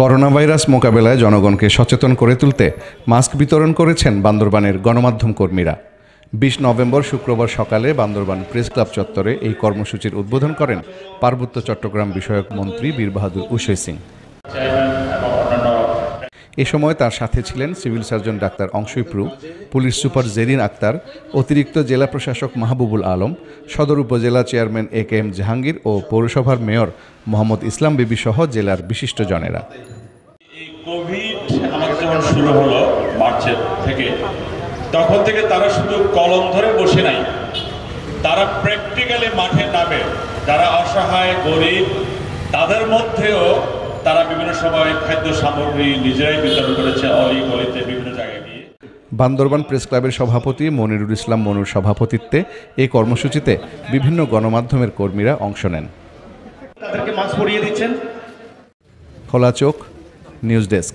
Corona virus মোকাবেলায় জনগণকে সচেতন করে তুলতে মাস্ক বিতরণ করেছেন বান্দরবানের গণমাধ্যম কর্মীরা। বিশ নভেম্বর শুক্রবার সকালে বান্দরবান প্রেস ক্লাব চত্বরে এই কর্মসূচির উদ্বোধন করেন পার্বত্য চট্টগ্রাম বিষয়ক মন্ত্রী বীরবাহাদুর উষয় সিং। এ সময় তার সাথে ছিলেন civil surgeon doctor Anshupru police super Zerin Akter, অতিরিক্ত জেলা প্রশাসক মাহবুবুল আলম, সদর উপজেলা chairman A K M Jahangir ও পৌরসভার মেয়র মোহাম্মদ ইসলাম বিবি সহ জেলার বিশিষ্টজনেরা কোভিড আমাদের যখন শুরু হলো মার্চের থেকে, তখন থেকে তারা শুধু কলম ধরে বসে নাই। তারা প্র্যাকটিক্যালি মাঠে নামে। যারা অসহায়, গরিব, তাদের মধ্যেও তারা খাদ্য সামগ্রী নিজেরাই বিতরণ করেছে অলি গলিতে বিভিন্ন জায়গায় গিয়ে। বান্দরবান প্রেস ক্লাবের সভাপতি মনিরুল ইসলাম মনুর সভাপতিত্বে এই কর্মসূচিতে বিভিন্ন গণমাধ্যমের কর্মীরা অংশ নেন। তাদেরকে মাছ পরিয়ে দিচ্ছেন। খোলা চোখ নিউজ ডেস্ক।